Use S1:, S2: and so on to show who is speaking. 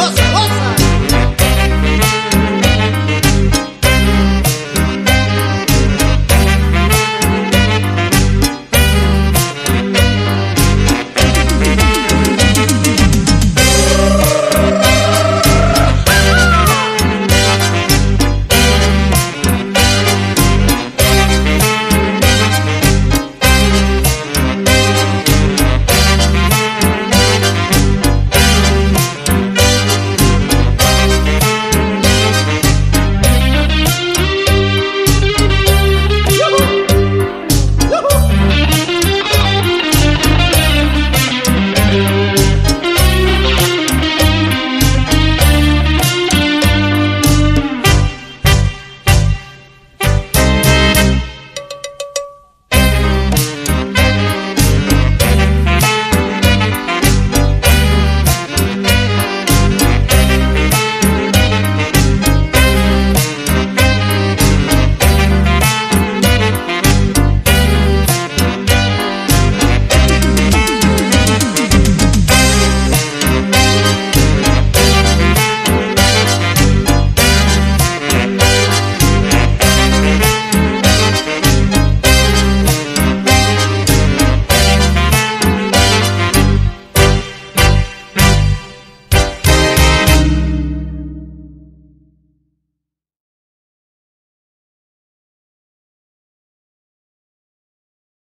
S1: What's, what's